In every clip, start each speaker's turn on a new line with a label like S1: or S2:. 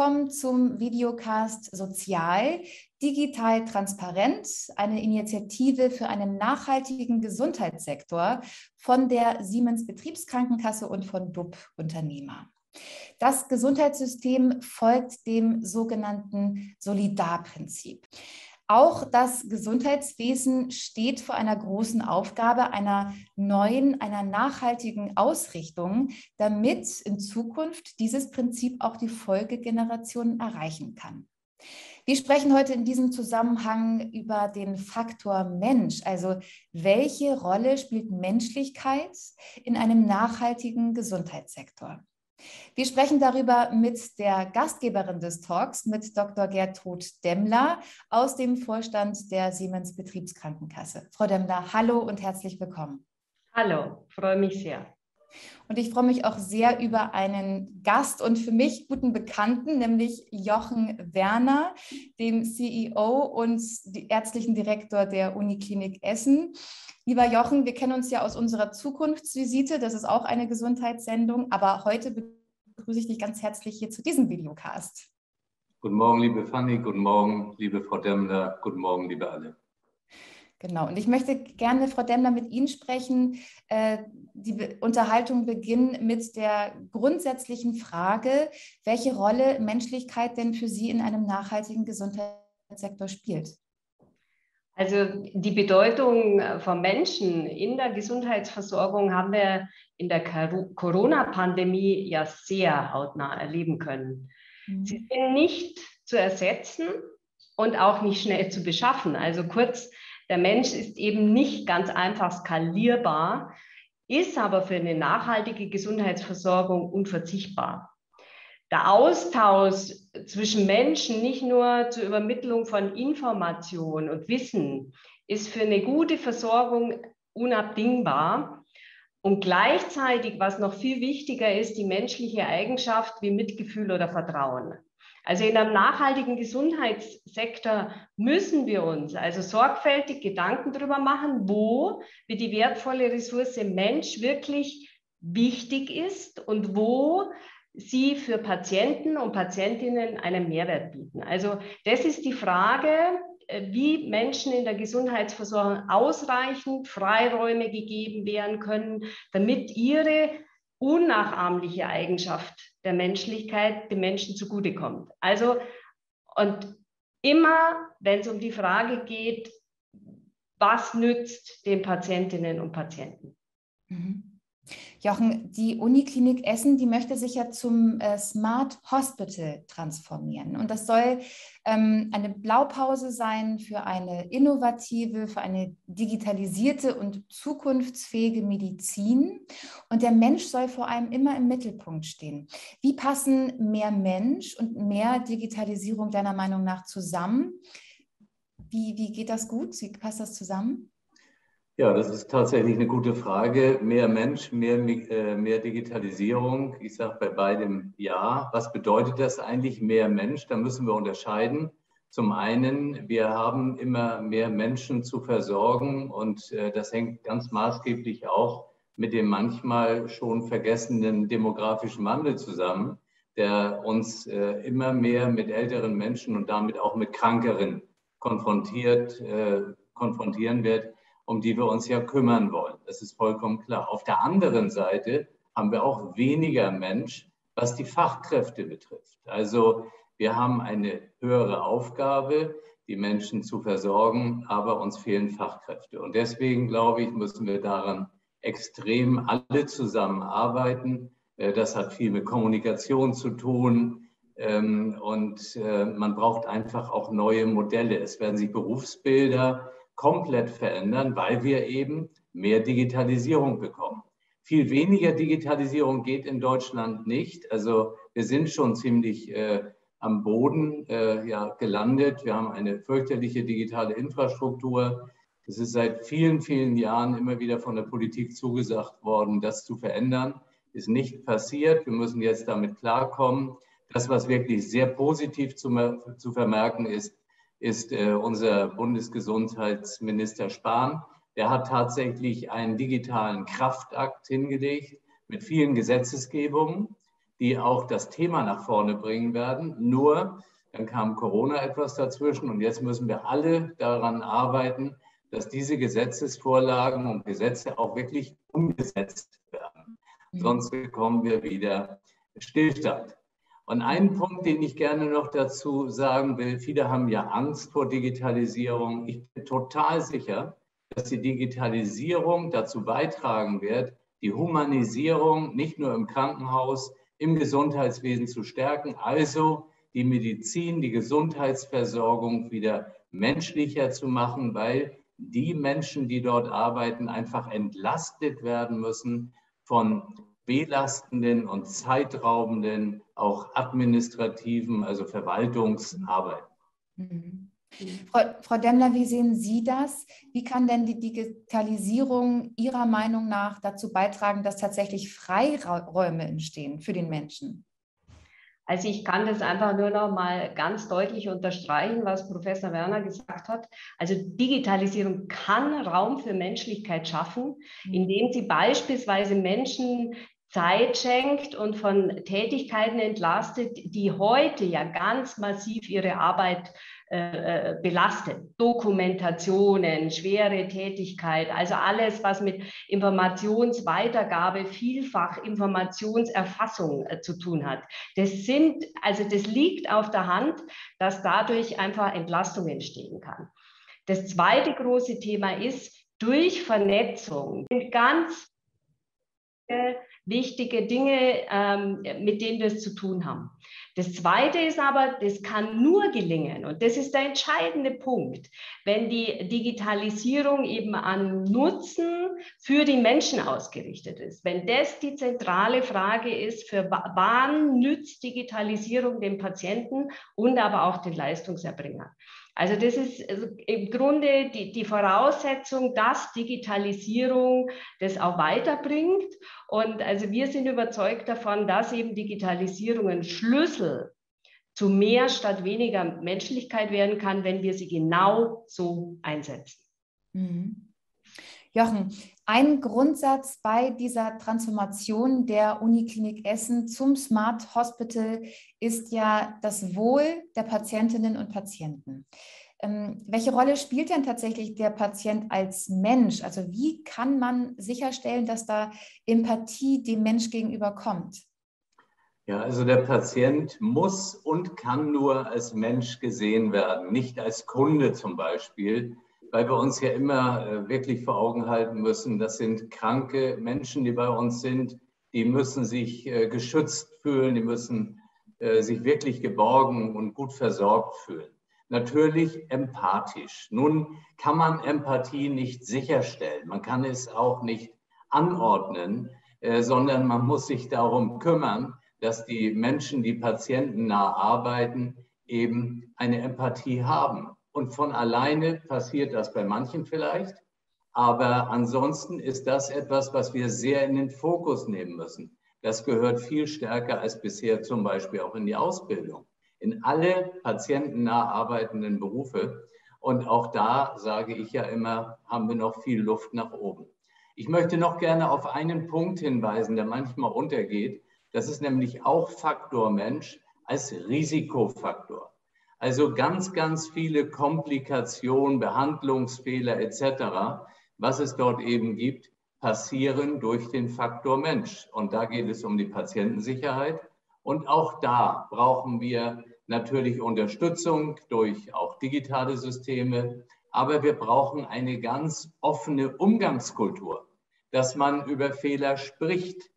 S1: willkommen zum Videocast Sozial, digital transparent, eine Initiative für einen nachhaltigen Gesundheitssektor von der Siemens Betriebskrankenkasse und von DUB Unternehmer. Das Gesundheitssystem folgt dem sogenannten Solidarprinzip. Auch das Gesundheitswesen steht vor einer großen Aufgabe, einer neuen, einer nachhaltigen Ausrichtung, damit in Zukunft dieses Prinzip auch die Folgegenerationen erreichen kann. Wir sprechen heute in diesem Zusammenhang über den Faktor Mensch, also welche Rolle spielt Menschlichkeit in einem nachhaltigen Gesundheitssektor? Wir sprechen darüber mit der Gastgeberin des Talks, mit Dr. Gertrud Demmler aus dem Vorstand der Siemens Betriebskrankenkasse. Frau Demmler, hallo und herzlich willkommen.
S2: Hallo, freue mich sehr.
S1: Und ich freue mich auch sehr über einen Gast und für mich guten Bekannten, nämlich Jochen Werner, dem CEO und ärztlichen Direktor der Uniklinik Essen. Lieber Jochen, wir kennen uns ja aus unserer Zukunftsvisite. Das ist auch eine Gesundheitssendung. Aber heute begrüße ich dich ganz herzlich hier zu diesem Videocast.
S3: Guten Morgen, liebe Fanny. Guten Morgen, liebe Frau Demmler. Guten Morgen, liebe alle.
S1: Genau, und ich möchte gerne, Frau Demmler, mit Ihnen sprechen, äh, die Be Unterhaltung beginnen mit der grundsätzlichen Frage, welche Rolle Menschlichkeit denn für Sie in einem nachhaltigen Gesundheitssektor spielt.
S2: Also die Bedeutung von Menschen in der Gesundheitsversorgung haben wir in der Corona-Pandemie ja sehr hautnah erleben können. Mhm. Sie sind nicht zu ersetzen und auch nicht schnell zu beschaffen. Also kurz, der Mensch ist eben nicht ganz einfach skalierbar, ist aber für eine nachhaltige Gesundheitsversorgung unverzichtbar. Der Austausch zwischen Menschen, nicht nur zur Übermittlung von Information und Wissen, ist für eine gute Versorgung unabdingbar. Und gleichzeitig, was noch viel wichtiger ist, die menschliche Eigenschaft wie Mitgefühl oder Vertrauen. Also in einem nachhaltigen Gesundheitssektor müssen wir uns also sorgfältig Gedanken darüber machen, wo wie die wertvolle Ressource Mensch wirklich wichtig ist und wo sie für Patienten und Patientinnen einen Mehrwert bieten. Also das ist die Frage, äh, wie Menschen in der Gesundheitsversorgung ausreichend Freiräume gegeben werden können, damit ihre unnachahmliche Eigenschaft der Menschlichkeit dem Menschen zugutekommt. Also, und immer, wenn es um die Frage geht, was nützt den Patientinnen und Patienten?
S1: Mhm. Jochen, die Uniklinik Essen, die möchte sich ja zum äh, Smart Hospital transformieren. Und das soll ähm, eine Blaupause sein für eine innovative, für eine digitalisierte und zukunftsfähige Medizin. Und der Mensch soll vor allem immer im Mittelpunkt stehen. Wie passen mehr Mensch und mehr Digitalisierung deiner Meinung nach zusammen? Wie, wie geht das gut? Wie passt das zusammen?
S3: Ja, das ist tatsächlich eine gute Frage. Mehr Mensch, mehr, äh, mehr Digitalisierung. Ich sage bei beidem ja. Was bedeutet das eigentlich, mehr Mensch? Da müssen wir unterscheiden. Zum einen, wir haben immer mehr Menschen zu versorgen und äh, das hängt ganz maßgeblich auch mit dem manchmal schon vergessenen demografischen Wandel zusammen, der uns äh, immer mehr mit älteren Menschen und damit auch mit Krankeren konfrontiert, konfrontieren wird um die wir uns ja kümmern wollen. Das ist vollkommen klar. Auf der anderen Seite haben wir auch weniger Mensch, was die Fachkräfte betrifft. Also wir haben eine höhere Aufgabe, die Menschen zu versorgen, aber uns fehlen Fachkräfte. Und deswegen, glaube ich, müssen wir daran extrem alle zusammenarbeiten. Äh, das hat viel mit Kommunikation zu tun. Ähm, und äh, man braucht einfach auch neue Modelle. Es werden sich Berufsbilder komplett verändern, weil wir eben mehr Digitalisierung bekommen. Viel weniger Digitalisierung geht in Deutschland nicht. Also wir sind schon ziemlich äh, am Boden äh, ja, gelandet. Wir haben eine fürchterliche digitale Infrastruktur. Es ist seit vielen, vielen Jahren immer wieder von der Politik zugesagt worden, das zu verändern. Ist nicht passiert. Wir müssen jetzt damit klarkommen. Das, was wirklich sehr positiv zu, zu vermerken ist, ist äh, unser Bundesgesundheitsminister Spahn. Der hat tatsächlich einen digitalen Kraftakt hingelegt mit vielen Gesetzesgebungen, die auch das Thema nach vorne bringen werden. Nur dann kam Corona etwas dazwischen und jetzt müssen wir alle daran arbeiten, dass diese Gesetzesvorlagen und Gesetze auch wirklich umgesetzt werden. Mhm. Sonst bekommen wir wieder Stillstand. Und einen Punkt, den ich gerne noch dazu sagen will, viele haben ja Angst vor Digitalisierung. Ich bin total sicher, dass die Digitalisierung dazu beitragen wird, die Humanisierung nicht nur im Krankenhaus, im Gesundheitswesen zu stärken, also die Medizin, die Gesundheitsversorgung wieder menschlicher zu machen, weil die Menschen, die dort arbeiten, einfach entlastet werden müssen von belastenden und zeitraubenden, auch administrativen, also Verwaltungsarbeiten.
S1: Mhm. Frau, Frau Demmler, wie sehen Sie das? Wie kann denn die Digitalisierung Ihrer Meinung nach dazu beitragen, dass tatsächlich Freiräume entstehen für den Menschen?
S2: Also ich kann das einfach nur noch mal ganz deutlich unterstreichen, was Professor Werner gesagt hat. Also Digitalisierung kann Raum für Menschlichkeit schaffen, mhm. indem sie beispielsweise Menschen Zeit schenkt und von Tätigkeiten entlastet, die heute ja ganz massiv ihre Arbeit äh, äh, belastet. Dokumentationen, schwere Tätigkeit, also alles, was mit Informationsweitergabe, vielfach Informationserfassung äh, zu tun hat. Das sind, also das liegt auf der Hand, dass dadurch einfach Entlastung entstehen kann. Das zweite große Thema ist, durch Vernetzung ganz wichtige Dinge, ähm, mit denen wir es zu tun haben. Das Zweite ist aber, das kann nur gelingen, und das ist der entscheidende Punkt, wenn die Digitalisierung eben an Nutzen für die Menschen ausgerichtet ist. Wenn das die zentrale Frage ist, für wann nützt Digitalisierung dem Patienten und aber auch den Leistungserbringer. Also das ist also im Grunde die, die Voraussetzung, dass Digitalisierung das auch weiterbringt. Und also wir sind überzeugt davon, dass eben Digitalisierung ein Schlüssel zu mehr statt weniger Menschlichkeit werden kann, wenn wir sie genau so einsetzen.
S1: Mhm. Jochen, ein Grundsatz bei dieser Transformation der Uniklinik Essen zum Smart Hospital ist ja das Wohl der Patientinnen und Patienten. Ähm, welche Rolle spielt denn tatsächlich der Patient als Mensch? Also wie kann man sicherstellen, dass da Empathie dem Mensch gegenüber kommt?
S3: Ja, also der Patient muss und kann nur als Mensch gesehen werden, nicht als Kunde zum Beispiel weil wir uns ja immer äh, wirklich vor Augen halten müssen, das sind kranke Menschen, die bei uns sind, die müssen sich äh, geschützt fühlen, die müssen äh, sich wirklich geborgen und gut versorgt fühlen. Natürlich empathisch. Nun kann man Empathie nicht sicherstellen, man kann es auch nicht anordnen, sondern man muss sich darum kümmern, dass die Menschen, die patientennah arbeiten, eben eine Empathie haben. Und von alleine passiert das bei manchen vielleicht. Aber ansonsten ist das etwas, was wir sehr in den Fokus nehmen müssen. Das gehört viel stärker als bisher zum Beispiel auch in die Ausbildung, in alle patientennah arbeitenden Berufe. Und auch da sage ich ja immer, haben wir noch viel Luft nach oben. Ich möchte noch gerne auf einen Punkt hinweisen, der manchmal untergeht. Das ist nämlich auch Faktor Mensch als Risikofaktor. Also ganz, ganz viele Komplikationen, Behandlungsfehler etc., was es dort eben gibt, passieren durch den Faktor Mensch. Und da geht es um die Patientensicherheit. Und auch da brauchen wir natürlich Unterstützung durch auch digitale Systeme. Aber wir brauchen eine ganz offene Umgangskultur, dass man über Fehler spricht,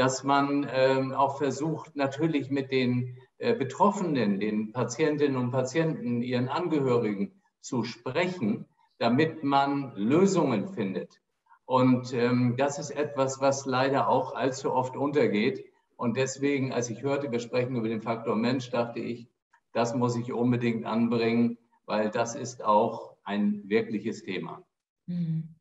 S3: dass man ähm, auch versucht, natürlich mit den äh, Betroffenen, den Patientinnen und Patienten, ihren Angehörigen zu sprechen, damit man Lösungen findet. Und ähm, das ist etwas, was leider auch allzu oft untergeht. Und deswegen, als ich hörte, wir sprechen über den Faktor Mensch, dachte ich, das muss ich unbedingt anbringen, weil das ist auch ein wirkliches Thema.
S1: Mhm.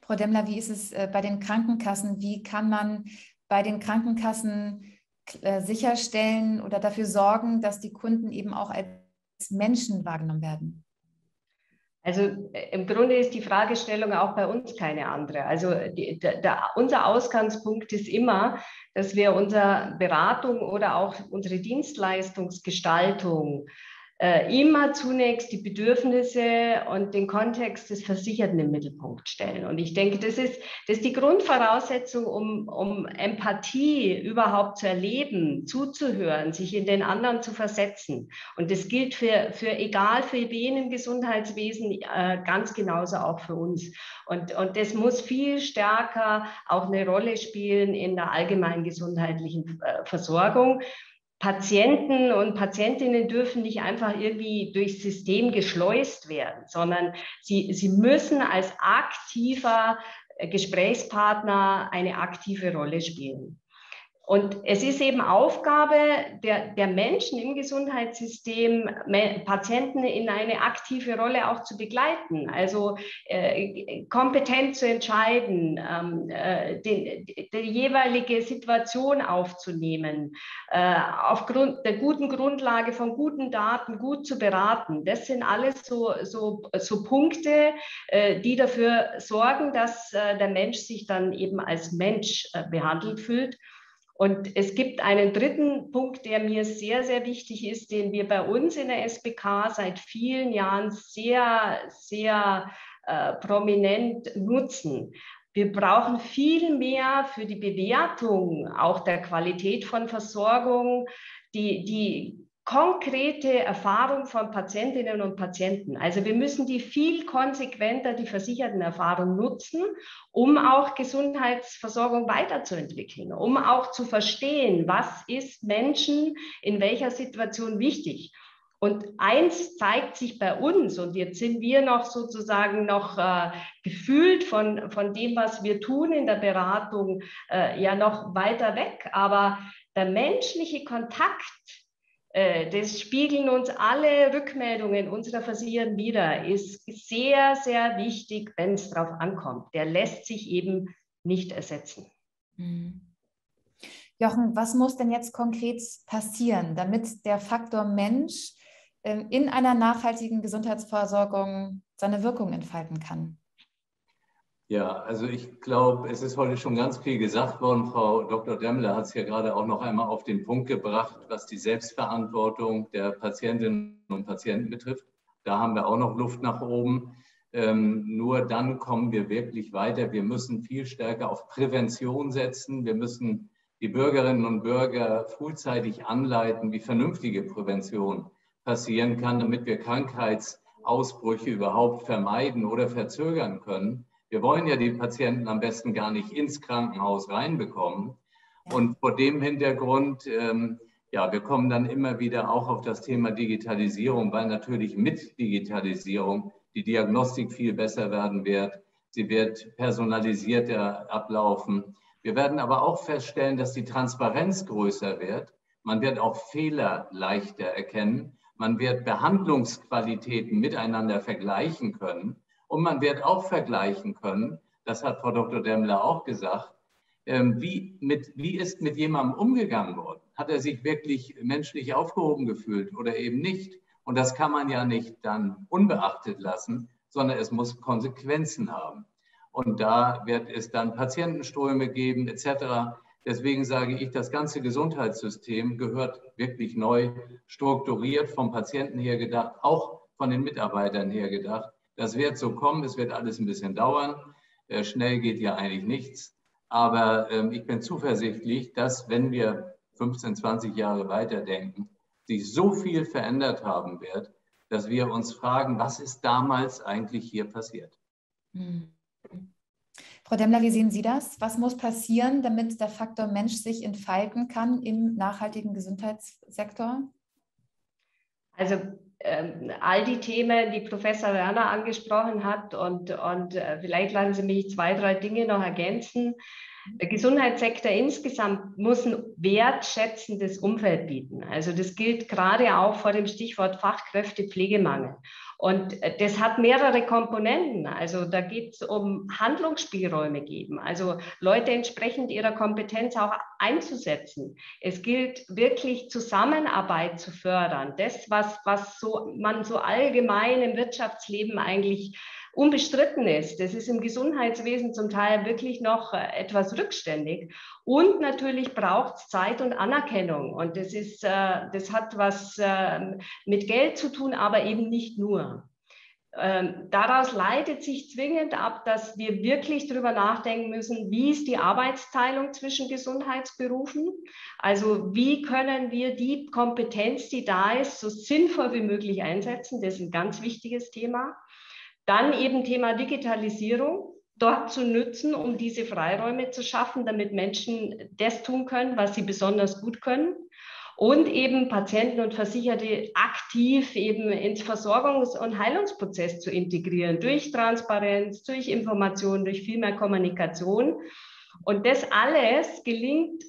S1: Frau Demmler, wie ist es äh, bei den Krankenkassen? Wie kann man bei den Krankenkassen äh, sicherstellen oder dafür sorgen, dass die Kunden eben auch als Menschen wahrgenommen werden?
S2: Also äh, im Grunde ist die Fragestellung auch bei uns keine andere. Also die, der, unser Ausgangspunkt ist immer, dass wir unsere Beratung oder auch unsere Dienstleistungsgestaltung äh, immer zunächst die Bedürfnisse und den Kontext des Versicherten im Mittelpunkt stellen. Und ich denke, das ist, das ist die Grundvoraussetzung, um, um Empathie überhaupt zu erleben, zuzuhören, sich in den anderen zu versetzen. Und das gilt für, für egal für wen im Gesundheitswesen, äh, ganz genauso auch für uns. Und, und das muss viel stärker auch eine Rolle spielen in der allgemeinen gesundheitlichen äh, Versorgung. Patienten und Patientinnen dürfen nicht einfach irgendwie durchs System geschleust werden, sondern sie, sie müssen als aktiver Gesprächspartner eine aktive Rolle spielen. Und es ist eben Aufgabe der, der Menschen im Gesundheitssystem, Patienten in eine aktive Rolle auch zu begleiten, also äh, kompetent zu entscheiden, ähm, äh, den, die jeweilige Situation aufzunehmen, äh, aufgrund der guten Grundlage von guten Daten gut zu beraten. Das sind alles so, so, so Punkte, äh, die dafür sorgen, dass äh, der Mensch sich dann eben als Mensch äh, behandelt fühlt. Und es gibt einen dritten Punkt, der mir sehr, sehr wichtig ist, den wir bei uns in der SBK seit vielen Jahren sehr, sehr äh, prominent nutzen. Wir brauchen viel mehr für die Bewertung auch der Qualität von Versorgung, die, die konkrete Erfahrung von Patientinnen und Patienten. Also wir müssen die viel konsequenter, die versicherten Erfahrung nutzen, um auch Gesundheitsversorgung weiterzuentwickeln, um auch zu verstehen, was ist Menschen in welcher Situation wichtig. Und eins zeigt sich bei uns, und jetzt sind wir noch sozusagen noch äh, gefühlt von, von dem, was wir tun in der Beratung, äh, ja noch weiter weg. Aber der menschliche Kontakt das spiegeln uns alle Rückmeldungen unserer Versicherten wieder, ist sehr, sehr wichtig, wenn es darauf ankommt. Der lässt sich eben nicht ersetzen. Mhm.
S1: Jochen, was muss denn jetzt konkret passieren, damit der Faktor Mensch ähm, in einer nachhaltigen Gesundheitsversorgung seine Wirkung entfalten kann?
S3: Ja, also ich glaube, es ist heute schon ganz viel gesagt worden. Frau Dr. Demmler hat es ja gerade auch noch einmal auf den Punkt gebracht, was die Selbstverantwortung der Patientinnen und Patienten betrifft. Da haben wir auch noch Luft nach oben. Ähm, nur dann kommen wir wirklich weiter. Wir müssen viel stärker auf Prävention setzen. Wir müssen die Bürgerinnen und Bürger frühzeitig anleiten, wie vernünftige Prävention passieren kann, damit wir Krankheitsausbrüche überhaupt vermeiden oder verzögern können. Wir wollen ja die Patienten am besten gar nicht ins Krankenhaus reinbekommen. Und vor dem Hintergrund, ähm, ja, wir kommen dann immer wieder auch auf das Thema Digitalisierung, weil natürlich mit Digitalisierung die Diagnostik viel besser werden wird. Sie wird personalisierter ablaufen. Wir werden aber auch feststellen, dass die Transparenz größer wird. Man wird auch Fehler leichter erkennen. Man wird Behandlungsqualitäten miteinander vergleichen können. Und man wird auch vergleichen können, das hat Frau Dr. Demmler auch gesagt, ähm, wie, mit, wie ist mit jemandem umgegangen worden? Hat er sich wirklich menschlich aufgehoben gefühlt oder eben nicht? Und das kann man ja nicht dann unbeachtet lassen, sondern es muss Konsequenzen haben. Und da wird es dann Patientenströme geben etc. Deswegen sage ich, das ganze Gesundheitssystem gehört wirklich neu strukturiert, vom Patienten her gedacht, auch von den Mitarbeitern her gedacht. Das wird so kommen, es wird alles ein bisschen dauern. Äh, schnell geht ja eigentlich nichts. Aber ähm, ich bin zuversichtlich, dass wenn wir 15, 20 Jahre weiterdenken, sich so viel verändert haben wird, dass wir uns fragen, was ist damals eigentlich hier passiert? Hm.
S1: Frau Demmler, wie sehen Sie das? Was muss passieren, damit der Faktor Mensch sich entfalten kann im nachhaltigen Gesundheitssektor?
S2: Also all die Themen, die Professor Werner angesprochen hat und, und äh, vielleicht lassen Sie mich zwei, drei Dinge noch ergänzen. Der Gesundheitssektor insgesamt muss ein wertschätzendes Umfeld bieten. Also das gilt gerade auch vor dem Stichwort Fachkräftepflegemangel. Und äh, das hat mehrere Komponenten. Also da geht es um Handlungsspielräume geben, also Leute entsprechend ihrer Kompetenz auch einzusetzen. Es gilt wirklich Zusammenarbeit zu fördern. Das, was, was so, man so allgemein im Wirtschaftsleben eigentlich unbestritten ist. Das ist im Gesundheitswesen zum Teil wirklich noch äh, etwas rückständig. Und natürlich braucht es Zeit und Anerkennung. Und das, ist, äh, das hat was äh, mit Geld zu tun, aber eben nicht nur. Ähm, daraus leitet sich zwingend ab, dass wir wirklich darüber nachdenken müssen, wie ist die Arbeitsteilung zwischen Gesundheitsberufen? Also wie können wir die Kompetenz, die da ist, so sinnvoll wie möglich einsetzen? Das ist ein ganz wichtiges Thema. Dann eben Thema Digitalisierung dort zu nutzen, um diese Freiräume zu schaffen, damit Menschen das tun können, was sie besonders gut können. Und eben Patienten und Versicherte aktiv eben ins Versorgungs- und Heilungsprozess zu integrieren, durch Transparenz, durch Information, durch viel mehr Kommunikation. Und das alles gelingt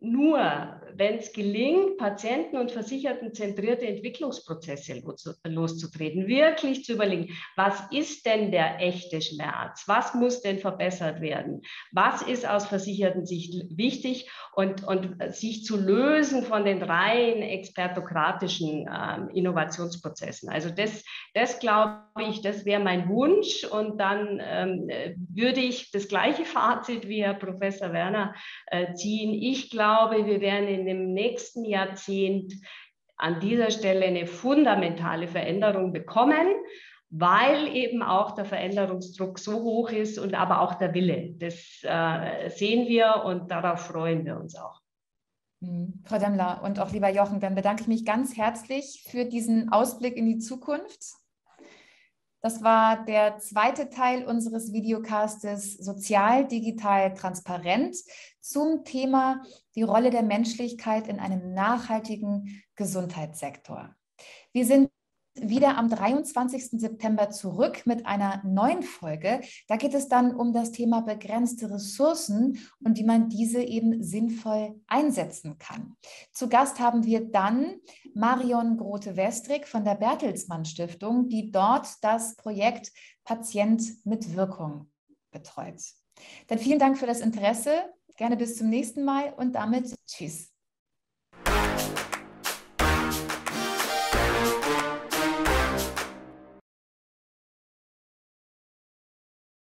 S2: nur, wenn es gelingt, Patienten- und Versicherten zentrierte Entwicklungsprozesse loszutreten, wirklich zu überlegen, was ist denn der echte Schmerz? Was muss denn verbessert werden? Was ist aus versicherten Sicht wichtig? Und, und sich zu lösen von den rein expertokratischen ähm, Innovationsprozessen. Also das, das glaube ich, das wäre mein Wunsch. Und dann ähm, würde ich das gleiche Fazit wie Herr Professor Werner äh, ziehen. Ich glaube, wir werden in im nächsten Jahrzehnt an dieser Stelle eine fundamentale Veränderung bekommen, weil eben auch der Veränderungsdruck so hoch ist und aber auch der Wille. Das äh, sehen wir und darauf freuen wir uns auch.
S1: Mhm. Frau Demmler und auch lieber Jochen, dann bedanke ich mich ganz herzlich für diesen Ausblick in die Zukunft. Das war der zweite Teil unseres Videocastes Sozial, Digital, Transparent zum Thema die Rolle der Menschlichkeit in einem nachhaltigen Gesundheitssektor. Wir sind wieder am 23. September zurück mit einer neuen Folge. Da geht es dann um das Thema begrenzte Ressourcen und wie man diese eben sinnvoll einsetzen kann. Zu Gast haben wir dann Marion Grote-Westrig von der Bertelsmann Stiftung, die dort das Projekt Patient mit Wirkung betreut. Dann vielen Dank für das Interesse. Gerne bis zum nächsten Mal und damit Tschüss.